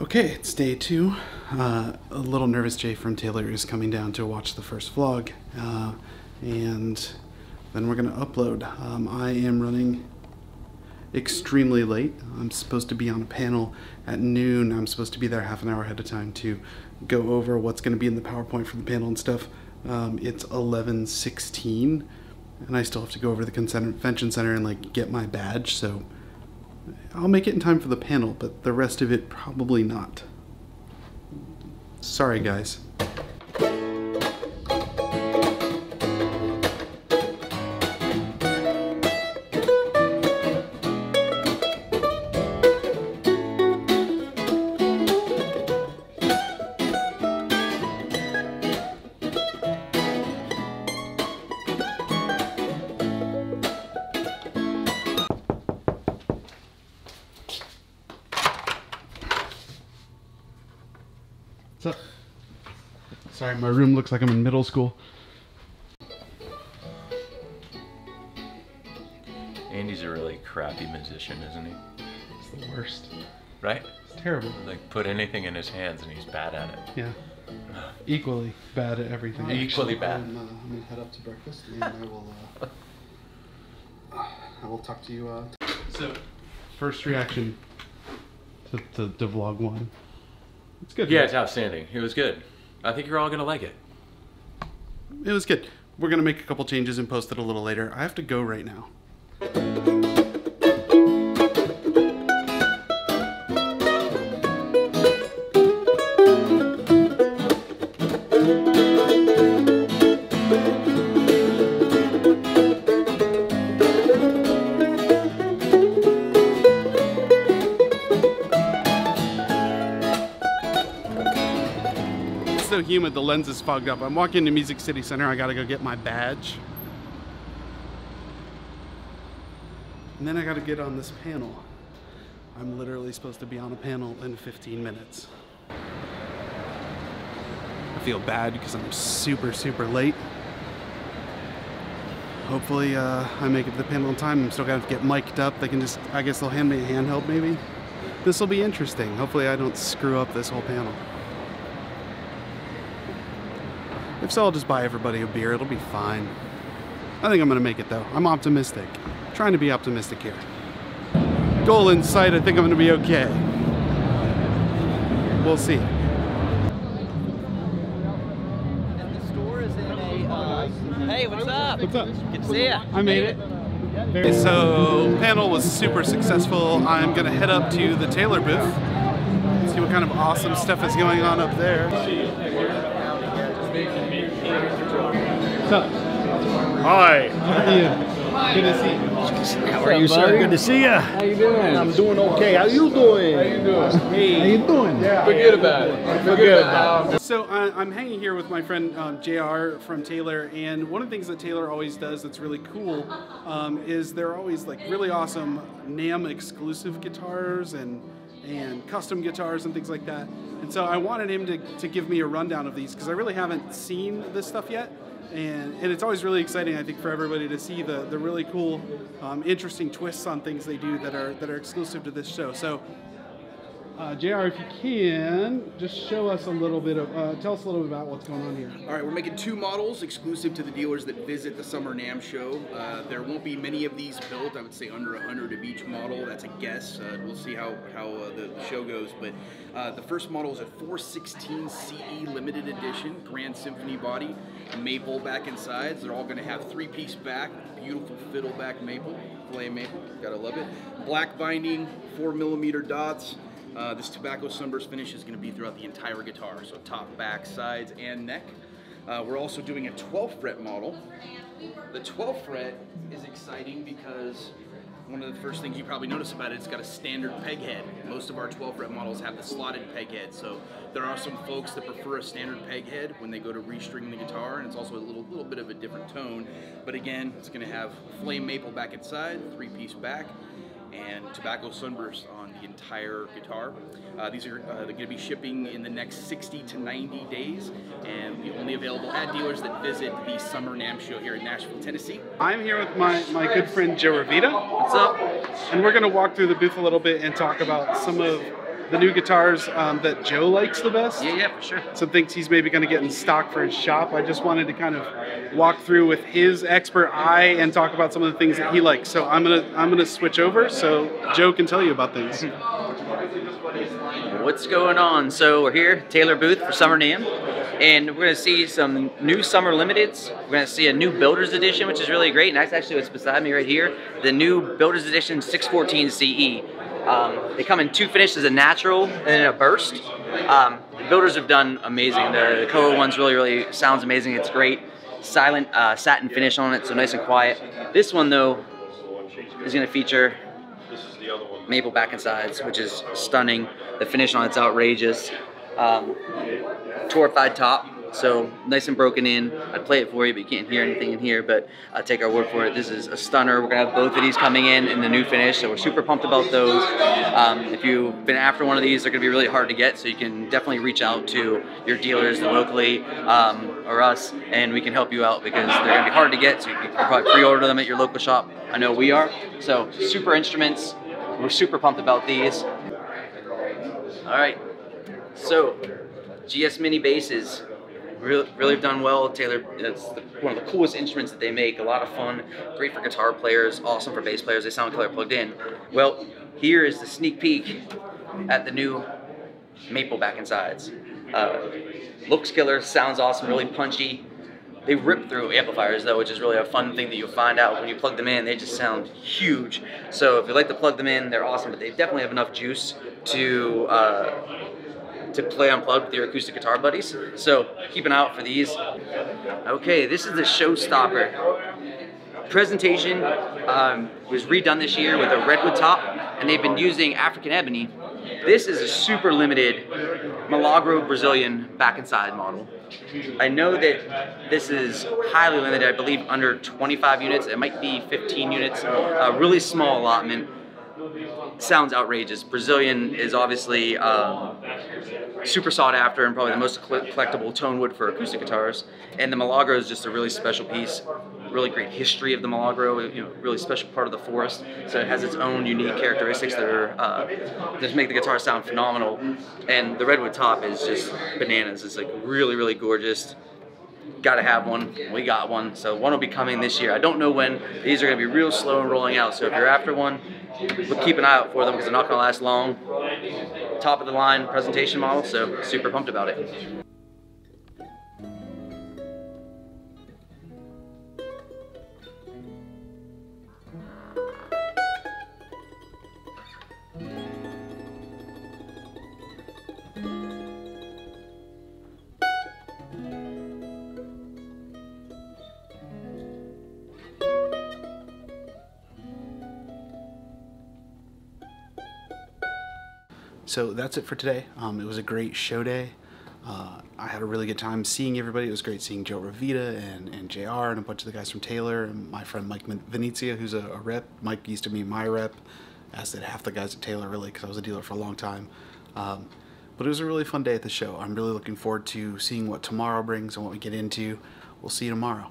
Okay, it's day two. Uh, a little nervous Jay from Taylor is coming down to watch the first vlog. Uh, and then we're going to upload. Um, I am running extremely late. I'm supposed to be on a panel at noon. I'm supposed to be there half an hour ahead of time to go over what's going to be in the PowerPoint for the panel and stuff. Um, it's 11:16, and I still have to go over to the convention center and like get my badge. So I'll make it in time for the panel, but the rest of it probably not. Sorry, guys. Sorry, my room looks like I'm in middle school. Andy's a really crappy musician, isn't he? It's the worst. Right? It's terrible. Like put anything in his hands and he's bad at it. Yeah. Equally bad at everything. Equally bad. I'm, uh, I'm gonna head up to breakfast and I will. Uh, I will talk to you. Uh, so, first reaction to, to, to vlog one. It's good. Yeah, right? it's outstanding. It was good. I think you're all gonna like it. It was good. We're gonna make a couple changes and post it a little later. I have to go right now. So humid, the lens is fogged up. I'm walking to Music City Center. I gotta go get my badge. And then I gotta get on this panel. I'm literally supposed to be on a panel in 15 minutes. I feel bad because I'm super, super late. Hopefully, uh, I make it to the panel in time. I'm still gonna get mic'd up. They can just, I guess they'll hand me a handheld maybe. This will be interesting. Hopefully, I don't screw up this whole panel. If so, I'll just buy everybody a beer. It'll be fine. I think I'm gonna make it though. I'm optimistic. trying to be optimistic here. Goal in sight. I think I'm gonna be okay. We'll see. And the store is in a. Uh, hey, what's up? What's up? Good to see ya. I made it. Okay, so panel was super successful. I'm gonna head up to the Taylor booth. See what kind of awesome stuff is going on up there. What's up? Hi. How are you? Good to see you. How are you, sir? Good to see you. How you doing? I'm doing okay. How you doing? How you doing? Hey. How you doing? Forget about it. Forget about it. So I, I'm hanging here with my friend um, Jr. from Taylor, and one of the things that Taylor always does that's really cool um, is they're always like really awesome NAMM exclusive guitars and and custom guitars and things like that. And so I wanted him to, to give me a rundown of these because I really haven't seen this stuff yet. And, and it's always really exciting, I think, for everybody to see the, the really cool, um, interesting twists on things they do that are that are exclusive to this show. So uh, JR, if you can, just show us a little bit of, uh, tell us a little bit about what's going on here. All right, we're making two models exclusive to the dealers that visit the Summer NAMM show. Uh, there won't be many of these built. I would say under 100 of each model. That's a guess. Uh, we'll see how, how uh, the show goes. But uh, the first model is a 416 CE limited edition Grand Symphony body, maple back and sides. They're all going to have three-piece back, beautiful fiddle back maple, filet maple. Gotta love it. Black binding, four millimeter dots. Uh, this tobacco sunburst finish is going to be throughout the entire guitar, so top, back, sides, and neck. Uh, we're also doing a 12 fret model. The 12 fret is exciting because one of the first things you probably notice about it, it's got a standard peg head. Most of our 12 fret models have the slotted peg head, so there are some folks that prefer a standard peg head when they go to restring the guitar, and it's also a little little bit of a different tone. But again, it's going to have flame maple back inside, three piece back, and tobacco sunburst on the entire guitar. Uh, these are uh, going to be shipping in the next 60 to 90 days, and be only available at dealers that visit the Summer NAMM show here in Nashville, Tennessee. I'm here with my, my good friend Joe Ravita. What's up? And we're going to walk through the booth a little bit and talk about some of the new guitars um, that Joe likes the best. Yeah, yeah, for sure. Some things he's maybe going to get in stock for his shop. I just wanted to kind of walk through with his expert eye and talk about some of the things that he likes. So I'm gonna I'm gonna switch over so Joe can tell you about things. What's going on? So we're here, Taylor booth for Summer NAMM, and we're gonna see some new summer limiteds. We're gonna see a new Builders Edition, which is really great, and that's actually what's beside me right here. The new Builders Edition 614 CE. Um, they come in two finishes, a natural and a burst. Um, the builders have done amazing. The, the Koa one's really, really sounds amazing. It's great. Silent uh, satin finish on it, so nice and quiet. This one though is gonna feature maple back and sides, which is stunning. The finish on it's outrageous. Um, top, so nice and broken in. I'd play it for you, but you can't hear anything in here, but uh, take our word for it. This is a stunner. We're gonna have both of these coming in in the new finish, so we're super pumped about those. Um, if you've been after one of these, they're gonna be really hard to get, so you can definitely reach out to your dealers locally um, or us, and we can help you out because they're gonna be hard to get, so you can probably pre-order them at your local shop. I know we are. So super instruments. We're super pumped about these. All right, so GS Mini basses really, really done well. Taylor, it's the, one of the coolest instruments that they make. A lot of fun, great for guitar players, awesome for bass players. They sound clear plugged in. Well, here is the sneak peek at the new Maple back and sides. Uh, looks killer, sounds awesome, really punchy. They rip through amplifiers though, which is really a fun thing that you'll find out when you plug them in. They just sound huge. So if you like to plug them in, they're awesome, but they definitely have enough juice to uh, to play unplugged with your acoustic guitar buddies. So keep an eye out for these. Okay, this is the showstopper. Presentation um, was redone this year with a redwood top, and they've been using African ebony. This is a super limited Milagro Brazilian back and side model. I know that this is highly limited, I believe under 25 units, it might be 15 units, a really small allotment. Sounds outrageous. Brazilian is obviously um, super sought after and probably the most collectible tone wood for acoustic guitars. And the Milagro is just a really special piece. Really great history of the Milagro, you know, really special part of the forest. So it has its own unique characteristics that are uh, just make the guitar sound phenomenal. And the redwood top is just bananas. It's like really, really gorgeous got to have one. We got one, so one will be coming this year. I don't know when. These are going to be real slow and rolling out, so if you're after one, keep an eye out for them because they're not going to last long. Top of the line presentation model, so super pumped about it. So that's it for today. Um, it was a great show day. Uh, I had a really good time seeing everybody. It was great seeing Joe Ravita and, and JR and a bunch of the guys from Taylor and my friend Mike Venezia, who's a, a rep. Mike used to be my rep, as did half the guys at Taylor, really, because I was a dealer for a long time. Um, but it was a really fun day at the show. I'm really looking forward to seeing what tomorrow brings and what we get into. We'll see you tomorrow.